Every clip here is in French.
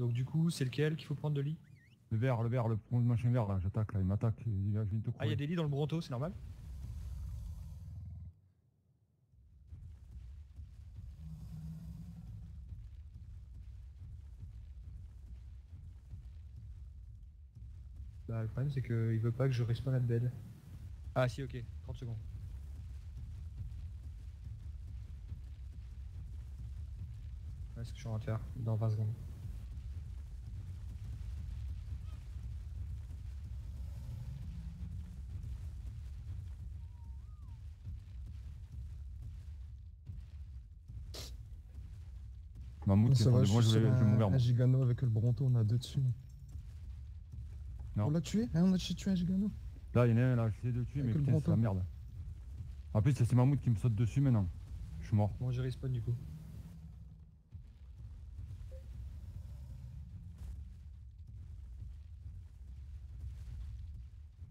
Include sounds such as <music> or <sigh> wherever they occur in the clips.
Donc du coup, c'est lequel qu'il faut prendre de lit? Le vert, le vert, le machin vert là, j'attaque là, il m'attaque. Il viens de Ah, il y a des lits dans le Bronto, c'est normal? Bah, le problème, c'est qu'il veut pas que je respawn à bed. Ah, si, ok, 30 secondes. Ouais, ce que je suis en train de faire dans 20 secondes. Mammouth qui est Ça en va, train de- moi je je vais mourir. un, gigano avec le bronto, on a deux dessus. Non. On l'a tué hein, On a tué un gigano Là, il y en a un là, j'essaie de le tuer, mais Avec putain, c'est la merde. En plus, c'est Mammouth qui me saute dessus maintenant. Je suis mort. Bon, j'ai respawn du coup.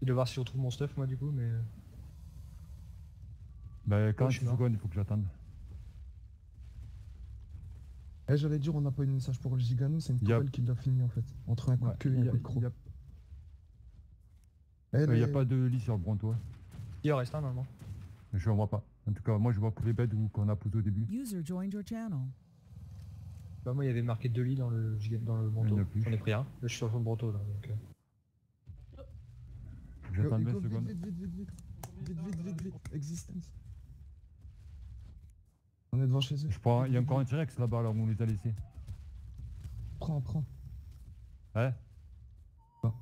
Je vais voir si je retrouve mon stuff moi du coup mais... Bah, 40 je suis il faut que j'attende. Eh, j'allais dire, on n'a pas eu de message pour le gigano, c'est une a- tourelle qui l'a fini en fait. Entre un coup Ouais, de queue et il y un coup de croc. il y a- Eh, pas de lit sur le Bronto. hein. Il en reste un normalement. Je en vois pas. En tout cas, moi je vois pour les bêtes qu'on a posé au début. User joined your channel. Bah moi il y avait marqué deux lits dans le, dans le Bronto. J'en ai pris un. Là je suis sur le Bronto là donc... euh. J'attends Hugo, 20 vite, secondes. Vite, vite, vite, vite, vite, vite, vite, vite, existence. On est devant chez eux. Je prends, il y a encore un T-Rex là-bas là où on les a laissés. Prends, prends. Ouais Non.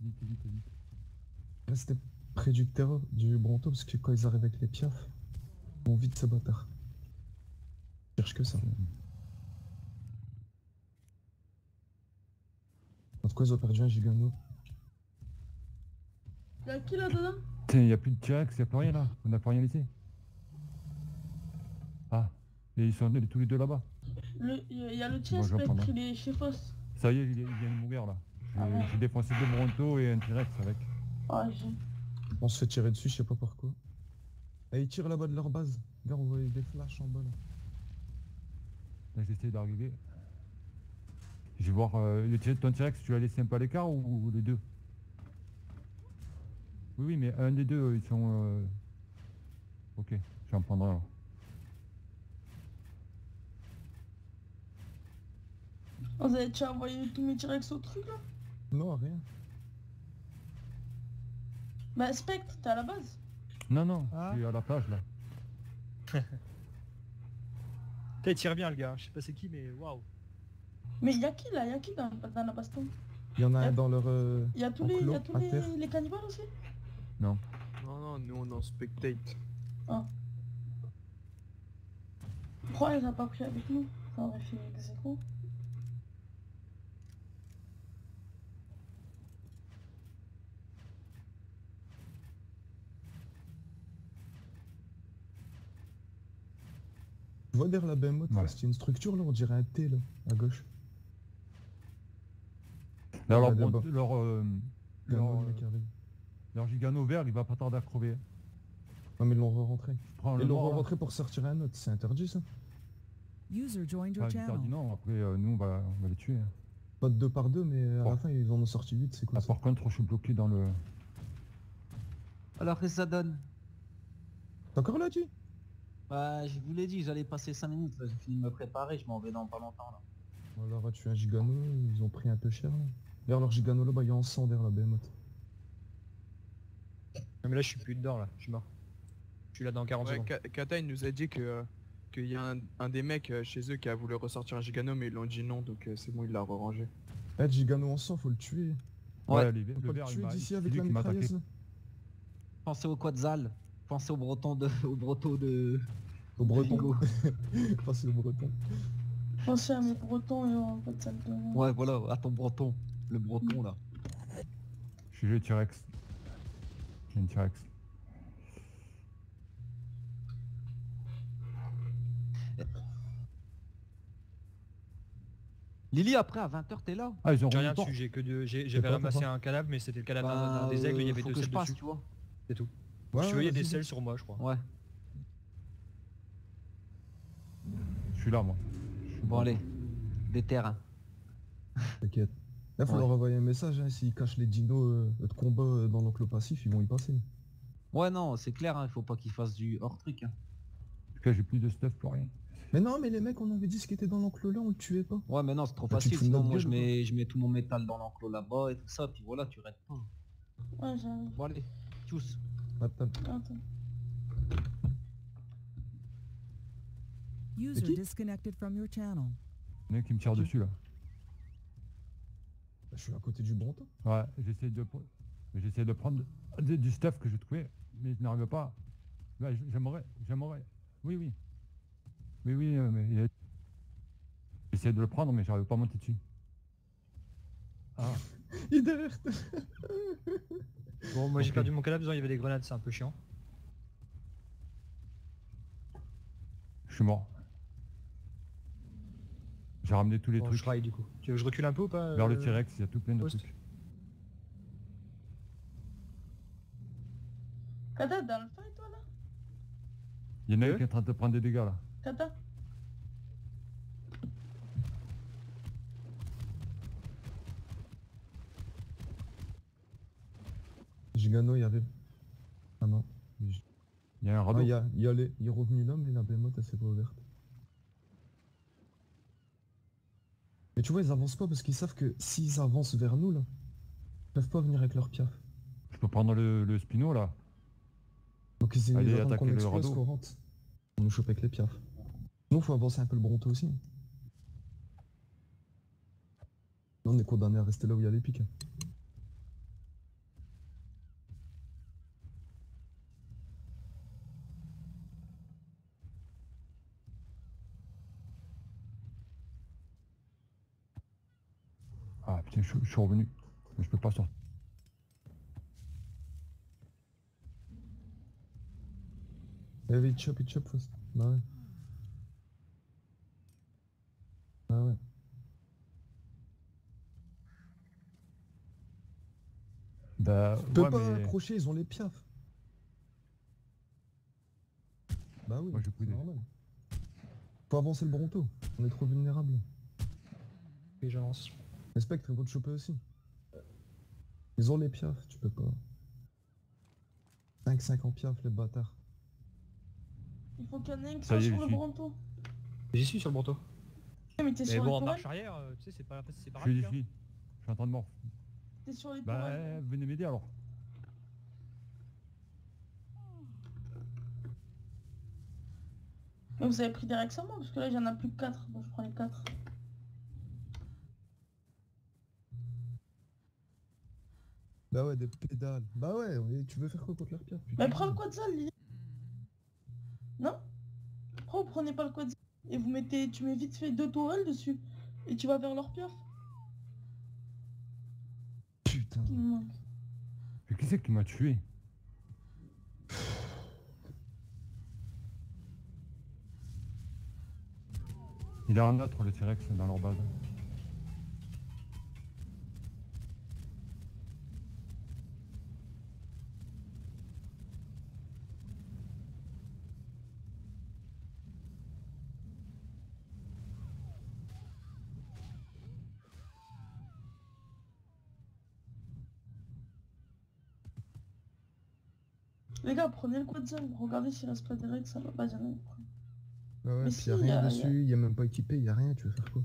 Vite, vite, vite. Restez près du terreau, du bronto, parce que quand ils arrivent avec les piafs, ils vont vite se battre. Ils cherchent que ça. En tout cas, ils ont perdu un gigano. Y'a qui là-dedans Tiens, il y a plus de T-Rex, il y a plus rien là. On n'a plus rien laissé. Ah. Et ils sont tous les deux là-bas. Le- Y'a y a le Bon, prendre. il est chez Foss. Ça y est, il, vient de mourir là. J'ai Ah ouais. j'ai défoncé deux Bronto et un T-Rex avec. Ah, j'ai. On se fait tirer dessus, je sais pas pourquoi. Et ils tirent là-bas de leur base. Regarde, on voit des flashs en bas là. Là j'essaie d'arriver. Je vais voir euh, le ton T-Rex, tu l'as laissé un peu à l'écart ou, ou les deux? Oui, oui, mais un des deux, euh, ils sont... euh, Ok, je vais en prendre un. Vous avez déjà envoyé tous mes T-Rex au truc là? Non, rien. Bah, Spectre, t'es à la base Non, non, Ah. je suis à la plage là. <laughs> Il tire bien le gars, je sais pas c'est qui mais waouh. Mais y'a qui là? Y'a qui dans, dans la baston? Il y en a un dans leur. euh, Y'a tous, les, clos, y'a tous les cannibales aussi? Non, non, nous on est en spectate. Pourquoi elle a pas pris avec nous? Ça aurait fait des échos. Tu vois derrière la behemoth, Ouais. c'est une structure là, on dirait un T là, à gauche. Là, leur, euh, leur, Leur, euh, leur gigano vert, il va pas tarder à crever. Non mais ils l'ont re-rentré. Ils l'ont là. re-rentré pour sortir un autre, c'est interdit ça User joined your Ah, il t'a dit channel. non, après euh, nous on va, on va les tuer. hein. Pas de deux par deux, mais à Bon. la fin ils en ont sorti 8, c'est quoi Ah, ça par contre, je suis bloqué dans le... Alors qu'est-ce que ça donne? T'es encore là, tu Bah je vous l'ai dit, j'allais passer 5 minutes, là, j'ai fini de me préparer, je m'en vais dans pas longtemps là. On leur a tué un gigano, ils ont pris un peu cher là. D'ailleurs leur gigano là-bas, il y a en sang derrière la behemoth. Non mais là je suis plus dedans là, je suis mort. Je suis là dans 40 Ouais, secondes. Ka- Kata il nous a dit que euh, qu'il y a un, un des mecs euh, chez eux qui a voulu ressortir un gigano mais ils l'ont dit non donc euh, c'est bon il l'a rangé. Eh, le gigano en sang, faut le tuer. Ouais. Faut le pas vert, le il tuer d'ici avec lui la mitrailleuse. Pensez au Quetzal, pensez au breton de. au breton de. Au breton. C'est <laughs> au breton. Pensez à mes bretons et ça me donne. Ouais voilà, à ton breton. Le breton là. Je suis le T-Rex. Une T-Rex. Lily après à 20h t'es là Ah, ils ont J'ai rien dessus, j'ai que de... J'avais ramassé un cadavre mais c'était le cadavre Bah, d'un des aigles, il y avait deux que je selles dessus. tu vois. C'est tout. Ouais, si tu veux, il y a des selles sur moi je crois. Ouais. Je suis là, moi. suis Bon allez, des terrains. T'inquiète. Là, faut Ouais. leur envoyer un message, hein, s'ils cachent les dinos euh, de combat euh, dans l'enclos passif, ils vont y passer. Ouais non, c'est clair, hein, il faut pas qu'ils fassent du hors truc. Hein. Parce que j'ai plus de stuff pour rien. Mais non, mais les mecs, on avait dit ce qui était dans l'enclos là, on le tuait pas. Ouais mais non, c'est trop Bah, facile, sinon moi gueule je mets, je mets tout mon métal dans l'enclos là-bas et tout ça, puis voilà, tu raides pas. Ouais, j'arrive. Bon allez, tous. Attends. Attends. User disconnected from your channel. Il y en a qui me tire dessus là. Bah, Je suis à côté du Bronto. Ouais, j'essaie de, j'essaie de prendre du, du stuff que j'ai trouvé, mais je n'arrive pas. Ouais, j'aimerais, j'aimerais. Oui, oui. Oui, oui, euh, mais il y a- j'essaie de le prendre, mais j'arrive pas à monter dessus. Ah, <laughs> Il est derrière. <laughs> Bon, moi j'ai perdu mon cadavre, il y avait des grenades, c'est un peu chiant. je suis mort. J'ai ramené tous les Bon, je trucs travaille du coup. Tu veux que je recule un peu ou pas vers le euh, T-Rex, il y a tout plein de poste trucs. Kata, dans le fight, toi là Il y en a un qui est en train de prendre des dégâts là. Kata Gigano, il arrive. Ah non. Il y a un Ah, radeau. il, y a, il, y a les- il est revenu là, mais la bémote, elle s'est pas ouverte. Mais tu vois, ils avancent pas parce qu'ils savent que s'ils avancent vers nous, là, ils peuvent pas venir avec leur piaf. Je peux prendre le, le spino là. Donc ils Allez, qu'on le explose, radeau. qu'on rentre. On nous chope avec les piafs. Nous, faut avancer un peu le Bronto aussi. Là, on est condamné à rester là où il y a les pics. Putain, je, je suis revenu. Mais je peux pas sortir. Eh chope, il chope, first. Bah ouais. Bah ouais. Bah, Tu peux ouais, pas mais... accrocher, ils ont les piafs. Bah oui, c'est des- normal. Faut avancer le Bronto, on est trop vulnérable. Oui, j'avance. Les spectres, ils vont te choper aussi. Ils ont les piafs, tu peux pas. 5-5 en piaf, les bâtards. Il faut qu'il y en ait un qui Ça soit y est, sur j'y le suis. Bronto. J'y suis sur le Bronto. Ouais, mais t'es Mais sur bon, les en marche tourelles arrière, euh, tu sais, c'est pas, c'est pas Je suis hein. ici. Je suis en train de mort. T'es sur les Bah, tourelles. venez m'aider alors. Mais vous avez pris des Rex moi parce que là, j'en ai plus que 4. Donc je prends les 4. Bah ouais, des pédales. Bah ouais, tu veux faire quoi contre leur piaf Mais prends le Quetzal, Lily. Non Pourquoi vous prenez pas le Quetzal Et vous mettez, tu mets vite fait deux tourelles dessus. Et tu vas vers leur piaf. Putain. Manque. Mais qui c'est qui m'a tué Il a un autre le T-Rex dans leur base. Les gars, prenez le Quetzal. Regardez s'il reste pas des Rex à la base. y'en a un. Ah ouais, Mais puis si, y a y rien a- dessus, y a même pas équipé, y a rien, tu veux faire quoi?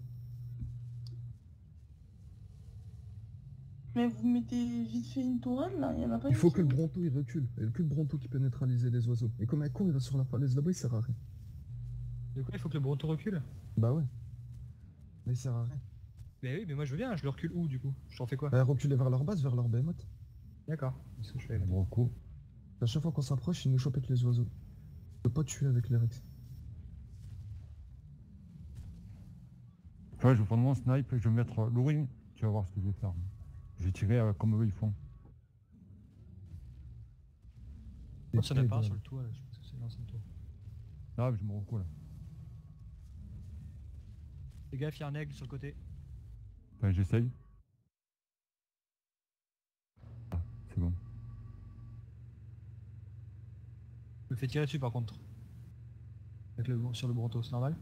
Mais vous mettez vite fait une tourelle là, y'en a pas Il faut que le Bronto il recule, et que le Bronto qui peut neutraliser les oiseaux. Et comme un con il va sur la falaise là-bas, il sert à rien. Du coup, il faut que le Bronto recule? Bah ouais. Mais il sert à rien. Mais oui, mais moi je veux bien, je le recule où du coup? Je t'en fais quoi? Bah reculer vers leur base, vers leur behemoth. D'accord. C'est ce que je fais. Bon coup. À chaque fois qu'on s'approche, ils nous chopent avec les oiseaux. On peut pas tuer avec les Rex. Ouais, je vais prendre mon snipe et je vais mettre euh, Louis. Tu vas voir ce que je vais faire. Je vais tirer euh, comme eux ils font. Des ça n'a pas sur le toit, là, je pense que c'est l'ancien toit. Ah, mais je me recoule. là. Les gars, il y a un aigle sur le côté. Enfin, j'essaye. Me fais tirer dessus par contre. Avec sur le Bronto, c'est normal